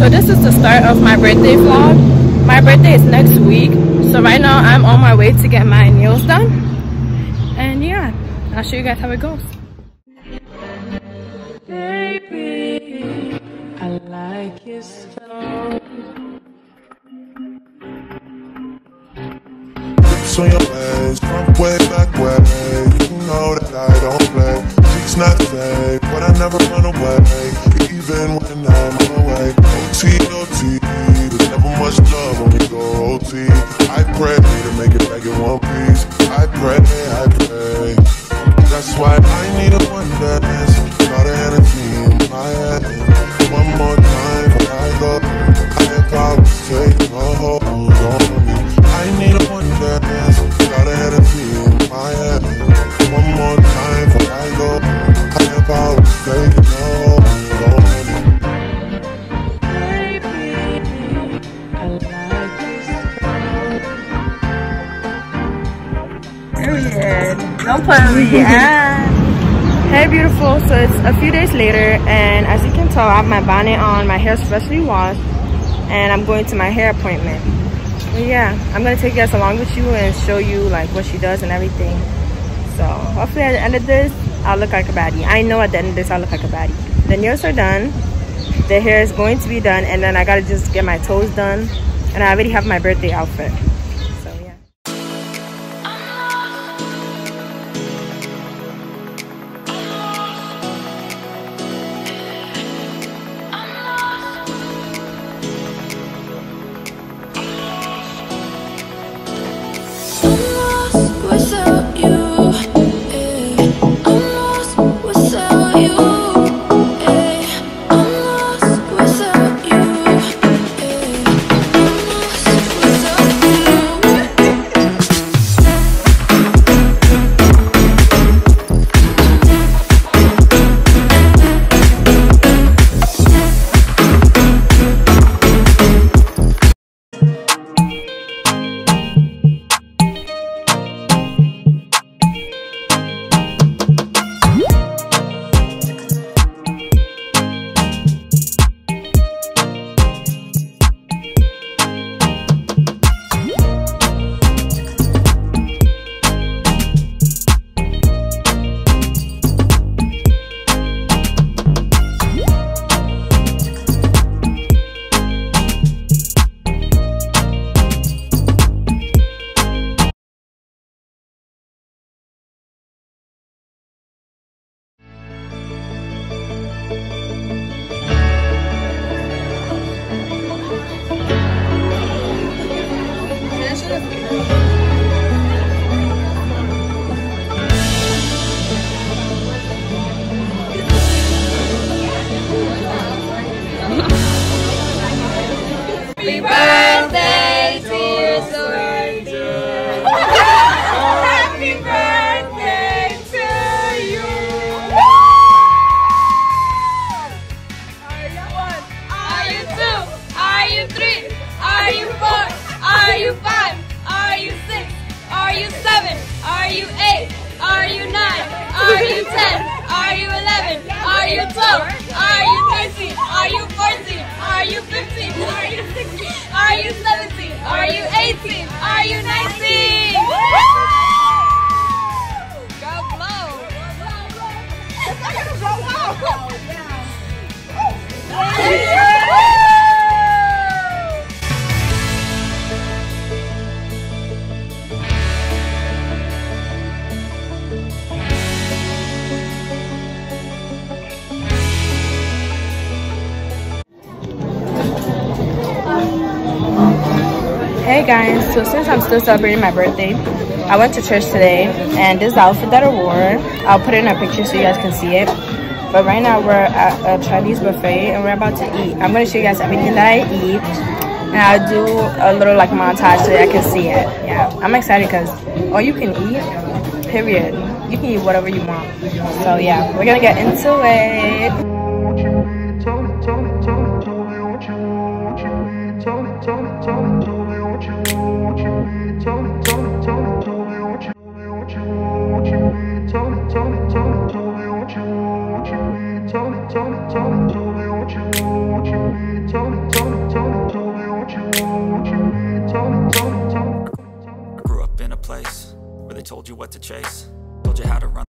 beautiful so this is the start of my birthday vlog. My birthday is next week. So right now i'm on my way to get my nails done. And yeah i'll show you guys how it goes. Baby i like your style. On your ways, front way, back way. You know that I don't play. Cheeks not fake, but I never run away, Period. Don't play with me. Hey beautiful, so it's a few days later and as you can tell I have my bonnet on, my hair is freshly washed and I'm going to my hair appointment. But yeah, I'm gonna take you guys along with you and show you like what she does and everything. So hopefully at the end of this, I'll look like a baddie. I know at the end of this I'll look like a baddie. The nails are done, the hair is going to be done and then I gotta just get my toes done and I already have my birthday outfit. Happy birthday. Happy birthday to you. Are you one? Are you two? Are you three? Are you four? Are you five? Are you six? Are you seven? Are you eight? Are you nine? Are you ten? Are you guys, so since I'm still celebrating my birthday, I went to church today and this outfit that I wore, I'll put it in a picture so you guys can see it. But right now we're at a Chinese buffet and we're about to eat. I'm gonna show you guys everything that I eat and I'll do a little like montage so you can see it. Yeah, I'm excited because all you can eat, period. You can eat whatever you want. So yeah, we're gonna get into it. told you what to chase. Told you how to run